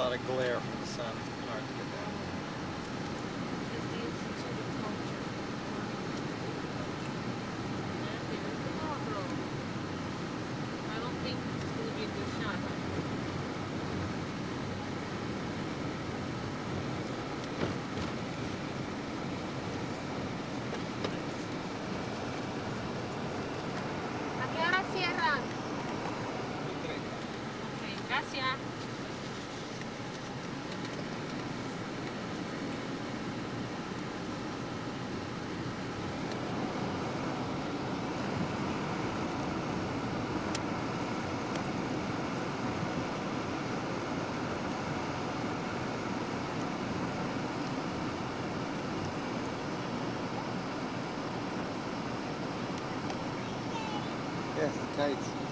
lot of glare from the sun. Hard to get down. Yeah, tight.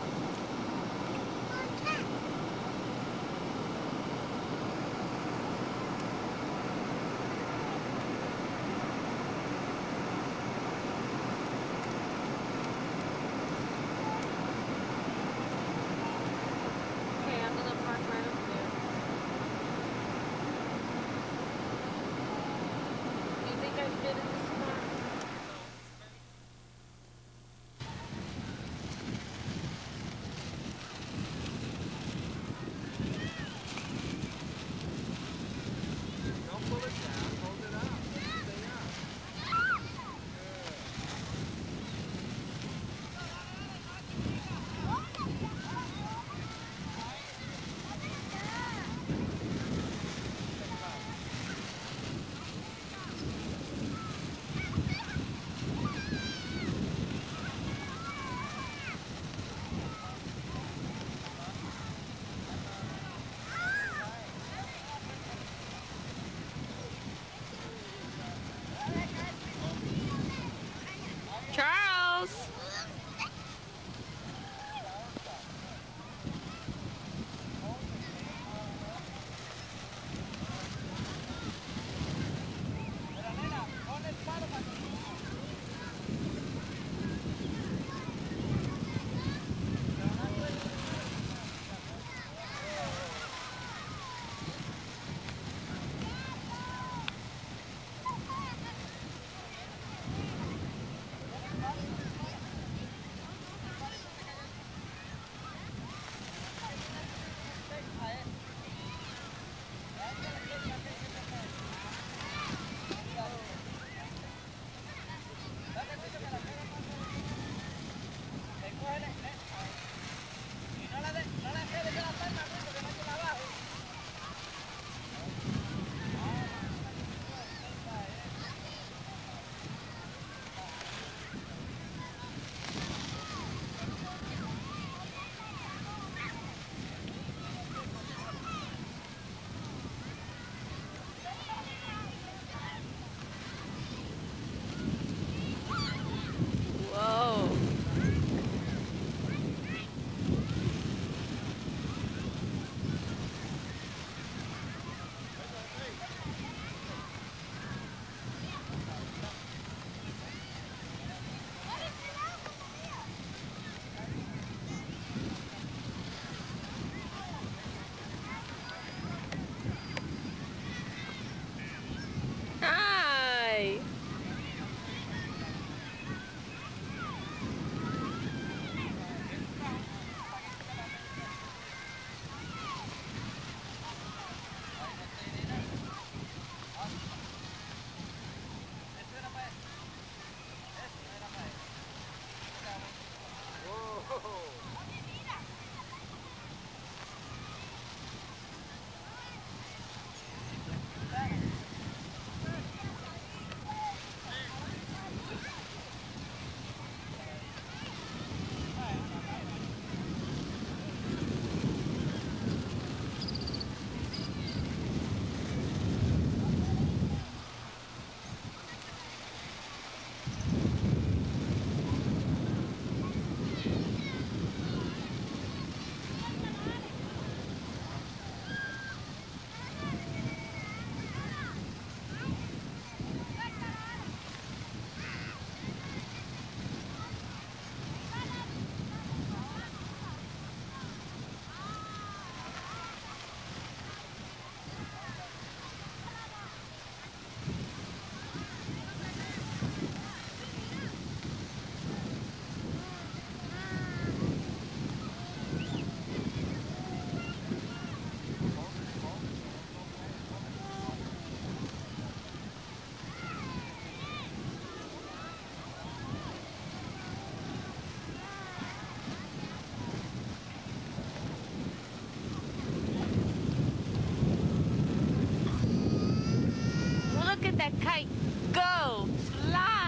That kite go, fly.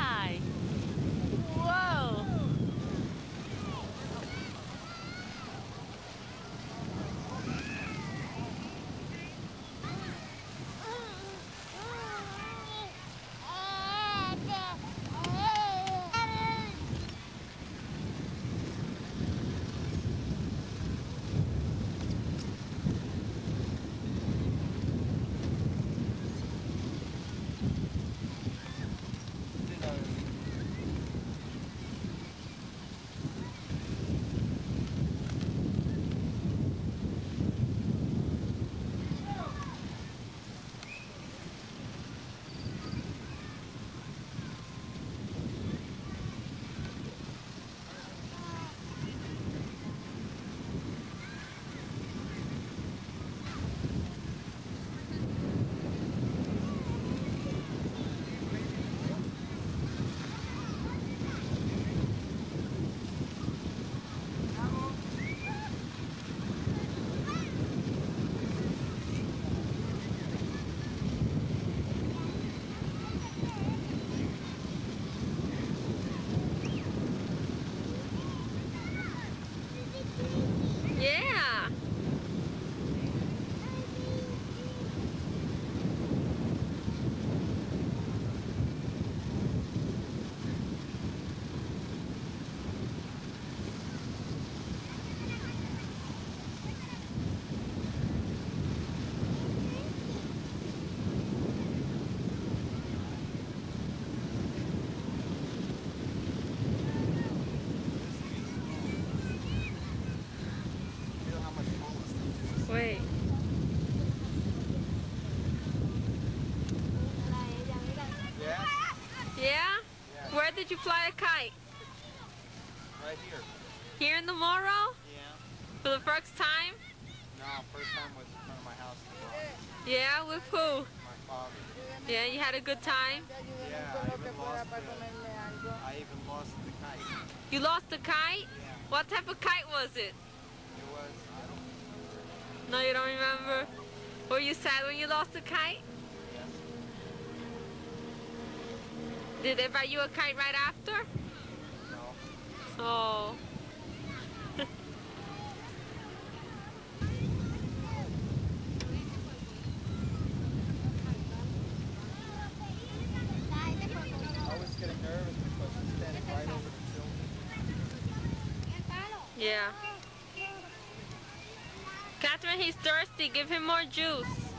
Fly a kite? Right here. Here in the Morro? Yeah. For the first time? No, first time was in front of my house. Yeah, with who? My father. Yeah, you had a good time? Yeah, I even lost the, I even lost the kite. You lost the kite? Yeah. What type of kite was it? It was, I don't No, you don't remember? Were you sad when you lost the kite? Did they buy you a kite right after? No. Oh. I was getting nervous because it's standing right over the children. Yeah. Catherine, he's thirsty. Give him more juice.